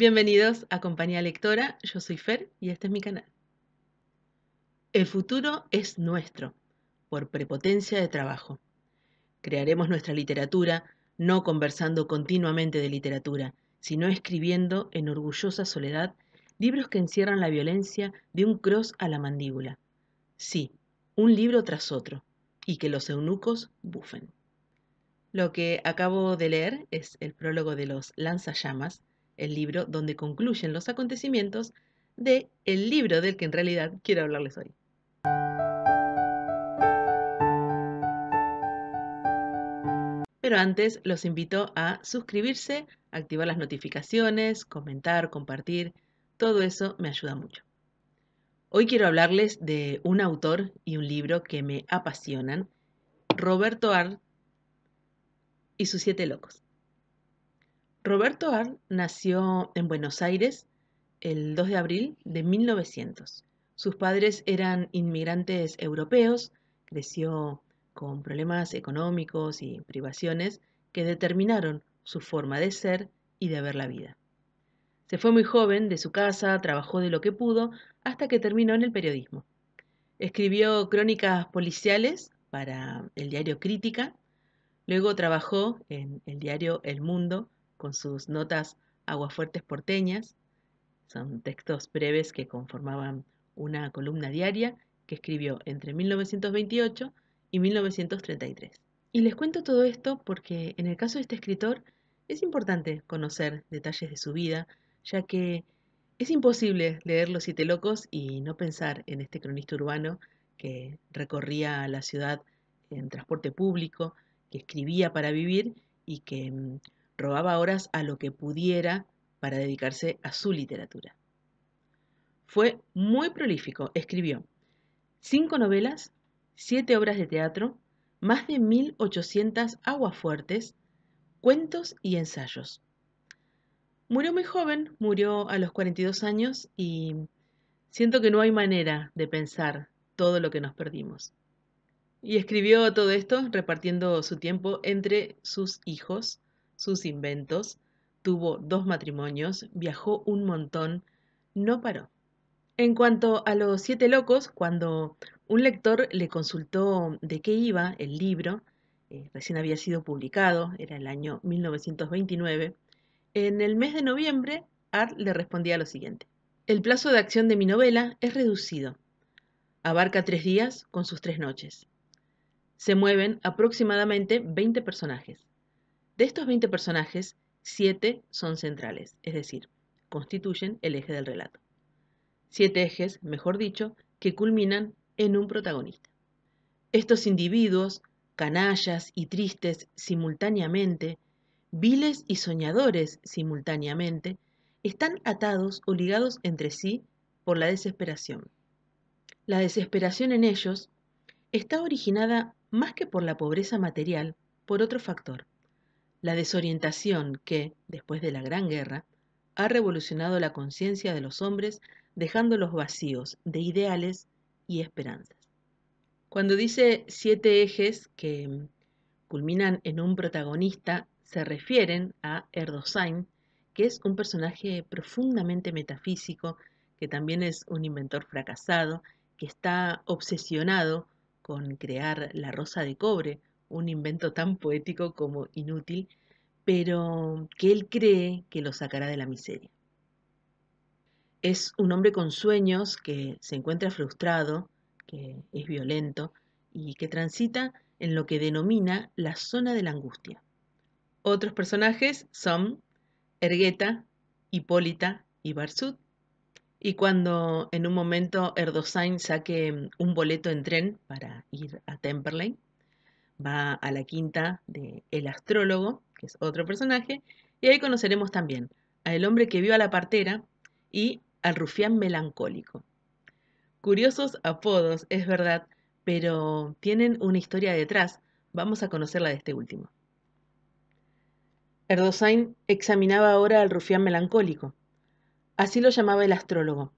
Bienvenidos a Compañía Lectora, yo soy Fer y este es mi canal. El futuro es nuestro, por prepotencia de trabajo. Crearemos nuestra literatura no conversando continuamente de literatura, sino escribiendo en orgullosa soledad libros que encierran la violencia de un cross a la mandíbula. Sí, un libro tras otro, y que los eunucos bufen. Lo que acabo de leer es el prólogo de los lanzallamas, el libro donde concluyen los acontecimientos de el libro del que en realidad quiero hablarles hoy. Pero antes los invito a suscribirse, activar las notificaciones, comentar, compartir. Todo eso me ayuda mucho. Hoy quiero hablarles de un autor y un libro que me apasionan, Roberto Arlt y sus siete locos. Roberto Arlt nació en Buenos Aires el 2 de abril de 1900. Sus padres eran inmigrantes europeos, creció con problemas económicos y privaciones que determinaron su forma de ser y de ver la vida. Se fue muy joven de su casa, trabajó de lo que pudo, hasta que terminó en el periodismo. Escribió crónicas policiales para el diario Crítica, luego trabajó en el diario El Mundo con sus notas aguafuertes porteñas, son textos breves que conformaban una columna diaria que escribió entre 1928 y 1933. Y les cuento todo esto porque en el caso de este escritor es importante conocer detalles de su vida, ya que es imposible leer Los Siete Locos y no pensar en este cronista urbano que recorría la ciudad en transporte público, que escribía para vivir y que mm, robaba horas a lo que pudiera para dedicarse a su literatura. Fue muy prolífico, escribió cinco novelas, siete obras de teatro, más de 1800 aguafuertes, cuentos y ensayos. Murió muy joven, murió a los 42 años y siento que no hay manera de pensar todo lo que nos perdimos. Y escribió todo esto repartiendo su tiempo entre sus hijos, sus inventos, tuvo dos matrimonios, viajó un montón, no paró. En cuanto a los siete locos, cuando un lector le consultó de qué iba el libro, eh, recién había sido publicado, era el año 1929, en el mes de noviembre Art le respondía lo siguiente. El plazo de acción de mi novela es reducido. Abarca tres días con sus tres noches. Se mueven aproximadamente 20 personajes. De estos 20 personajes, siete son centrales, es decir, constituyen el eje del relato. Siete ejes, mejor dicho, que culminan en un protagonista. Estos individuos, canallas y tristes simultáneamente, viles y soñadores simultáneamente, están atados o ligados entre sí por la desesperación. La desesperación en ellos está originada más que por la pobreza material, por otro factor, la desorientación que, después de la Gran Guerra, ha revolucionado la conciencia de los hombres dejándolos vacíos de ideales y esperanzas. Cuando dice siete ejes que culminan en un protagonista, se refieren a Erdosain, que es un personaje profundamente metafísico, que también es un inventor fracasado, que está obsesionado con crear la rosa de cobre, un invento tan poético como inútil, pero que él cree que lo sacará de la miseria. Es un hombre con sueños que se encuentra frustrado, que es violento y que transita en lo que denomina la zona de la angustia. Otros personajes son Ergueta, Hipólita y Barsud. Y cuando en un momento Erdosain saque un boleto en tren para ir a Temperley, va a la quinta de El Astrólogo, que es otro personaje, y ahí conoceremos también a el hombre que vio a la partera y al rufián melancólico. Curiosos apodos, es verdad, pero tienen una historia detrás. Vamos a conocerla de este último. Erdosain examinaba ahora al rufián melancólico. Así lo llamaba el astrólogo,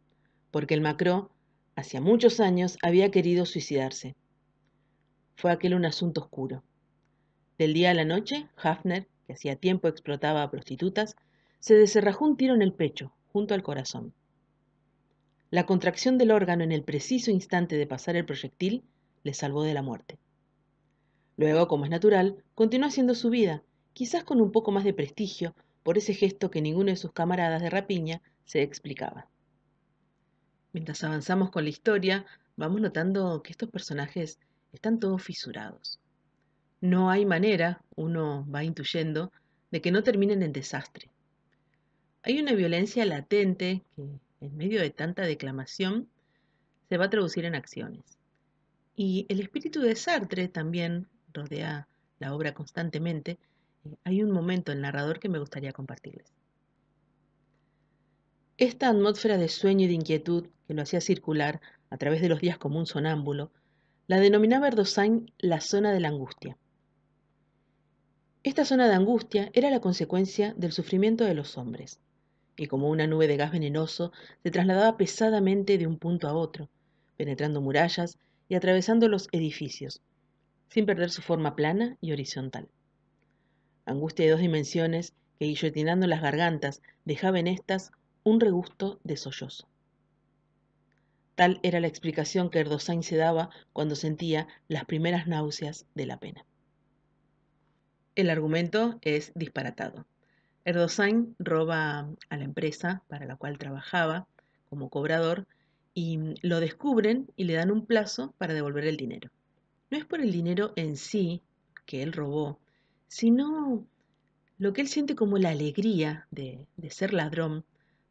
porque el Macro, hacía muchos años, había querido suicidarse. Fue aquel un asunto oscuro. Del día a la noche, Hafner, que hacía tiempo explotaba a prostitutas, se deserrajó un tiro en el pecho, junto al corazón. La contracción del órgano en el preciso instante de pasar el proyectil le salvó de la muerte. Luego, como es natural, continuó haciendo su vida, quizás con un poco más de prestigio por ese gesto que ninguno de sus camaradas de rapiña se explicaba. Mientras avanzamos con la historia, vamos notando que estos personajes están todos fisurados. No hay manera, uno va intuyendo, de que no terminen en desastre. Hay una violencia latente que en medio de tanta declamación, se va a traducir en acciones. Y el espíritu de Sartre también rodea la obra constantemente. Eh, hay un momento, el narrador, que me gustaría compartirles. Esta atmósfera de sueño y de inquietud que lo hacía circular a través de los días como un sonámbulo, la denominaba Erdosain la zona de la angustia. Esta zona de angustia era la consecuencia del sufrimiento de los hombres y como una nube de gas venenoso se trasladaba pesadamente de un punto a otro, penetrando murallas y atravesando los edificios, sin perder su forma plana y horizontal. Angustia de dos dimensiones que, guillotinando las gargantas, dejaba en éstas un regusto de sollozo. Tal era la explicación que Erdosain se daba cuando sentía las primeras náuseas de la pena. El argumento es disparatado. Erdosain roba a la empresa para la cual trabajaba como cobrador y lo descubren y le dan un plazo para devolver el dinero. No es por el dinero en sí que él robó, sino lo que él siente como la alegría de, de ser ladrón,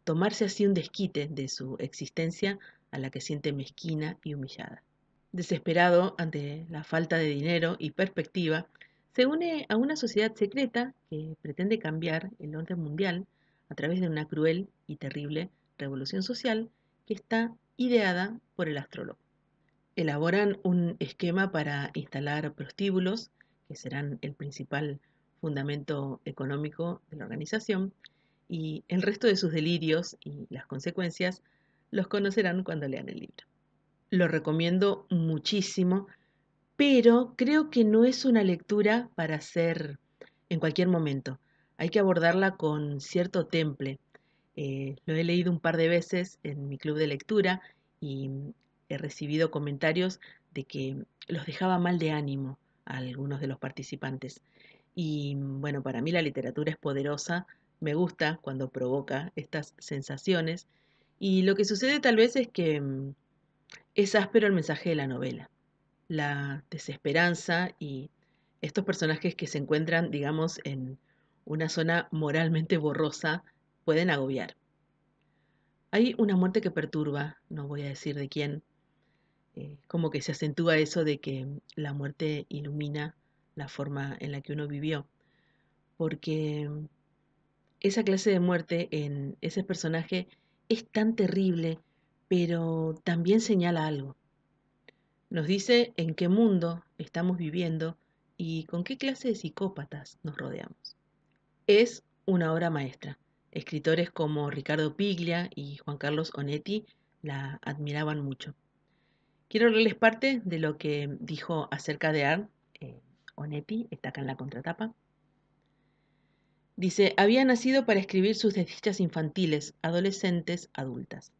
tomarse así un desquite de su existencia a la que siente mezquina y humillada. Desesperado ante la falta de dinero y perspectiva, se une a una sociedad secreta que pretende cambiar el orden mundial a través de una cruel y terrible revolución social que está ideada por el astrólogo. Elaboran un esquema para instalar prostíbulos, que serán el principal fundamento económico de la organización, y el resto de sus delirios y las consecuencias los conocerán cuando lean el libro. Lo recomiendo muchísimo pero creo que no es una lectura para hacer en cualquier momento. Hay que abordarla con cierto temple. Eh, lo he leído un par de veces en mi club de lectura y he recibido comentarios de que los dejaba mal de ánimo a algunos de los participantes. Y bueno, para mí la literatura es poderosa, me gusta cuando provoca estas sensaciones y lo que sucede tal vez es que mm, es áspero el mensaje de la novela la desesperanza y estos personajes que se encuentran, digamos, en una zona moralmente borrosa, pueden agobiar. Hay una muerte que perturba, no voy a decir de quién, eh, como que se acentúa eso de que la muerte ilumina la forma en la que uno vivió, porque esa clase de muerte en ese personaje es tan terrible, pero también señala algo. Nos dice en qué mundo estamos viviendo y con qué clase de psicópatas nos rodeamos. Es una obra maestra. Escritores como Ricardo Piglia y Juan Carlos Onetti la admiraban mucho. Quiero leerles parte de lo que dijo acerca de Art eh, Onetti, está acá en la contratapa. Dice, había nacido para escribir sus desdichas infantiles, adolescentes, adultas.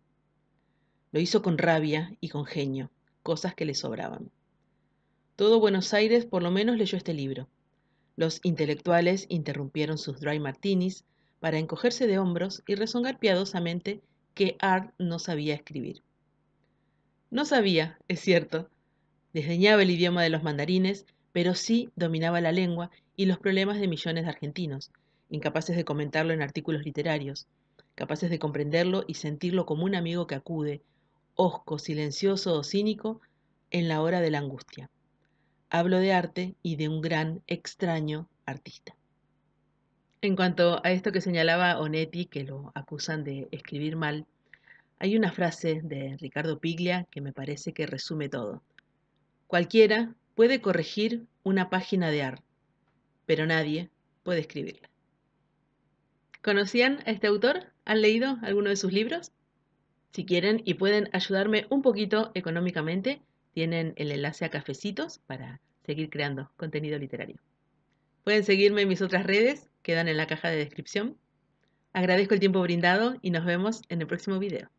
Lo hizo con rabia y con genio cosas que le sobraban. Todo Buenos Aires por lo menos leyó este libro. Los intelectuales interrumpieron sus dry martinis para encogerse de hombros y rezongar piadosamente que Art no sabía escribir. No sabía, es cierto, desdeñaba el idioma de los mandarines, pero sí dominaba la lengua y los problemas de millones de argentinos, incapaces de comentarlo en artículos literarios, capaces de comprenderlo y sentirlo como un amigo que acude, hosco, silencioso o cínico en la hora de la angustia. Hablo de arte y de un gran, extraño artista. En cuanto a esto que señalaba Onetti, que lo acusan de escribir mal, hay una frase de Ricardo Piglia que me parece que resume todo. Cualquiera puede corregir una página de arte, pero nadie puede escribirla. ¿Conocían a este autor? ¿Han leído alguno de sus libros? Si quieren y pueden ayudarme un poquito económicamente, tienen el enlace a cafecitos para seguir creando contenido literario. Pueden seguirme en mis otras redes, quedan en la caja de descripción. Agradezco el tiempo brindado y nos vemos en el próximo video.